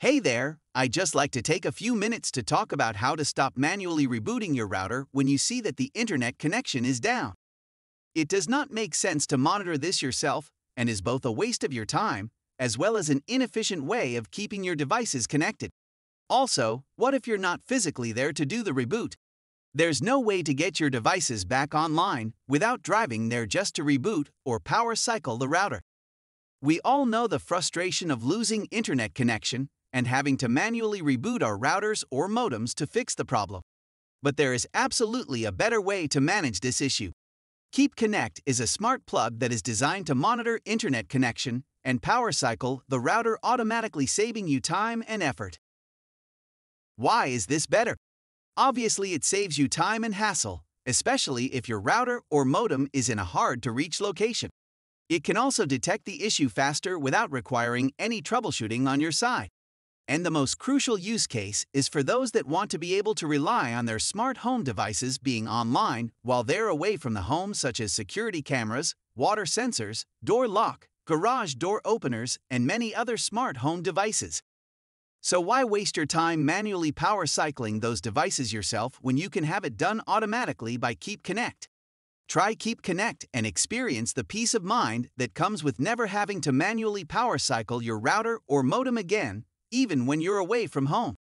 Hey there, I'd just like to take a few minutes to talk about how to stop manually rebooting your router when you see that the internet connection is down. It does not make sense to monitor this yourself and is both a waste of your time as well as an inefficient way of keeping your devices connected. Also, what if you're not physically there to do the reboot? There's no way to get your devices back online without driving there just to reboot or power cycle the router. We all know the frustration of losing internet connection and having to manually reboot our routers or modems to fix the problem. But there is absolutely a better way to manage this issue. Keep Connect is a smart plug that is designed to monitor internet connection and power cycle the router automatically saving you time and effort. Why is this better? Obviously, it saves you time and hassle, especially if your router or modem is in a hard to reach location. It can also detect the issue faster without requiring any troubleshooting on your side. And the most crucial use case is for those that want to be able to rely on their smart home devices being online while they're away from the home, such as security cameras, water sensors, door lock, garage door openers, and many other smart home devices. So why waste your time manually power cycling those devices yourself when you can have it done automatically by Keep Connect? Try Keep Connect and experience the peace of mind that comes with never having to manually power cycle your router or modem again, even when you're away from home.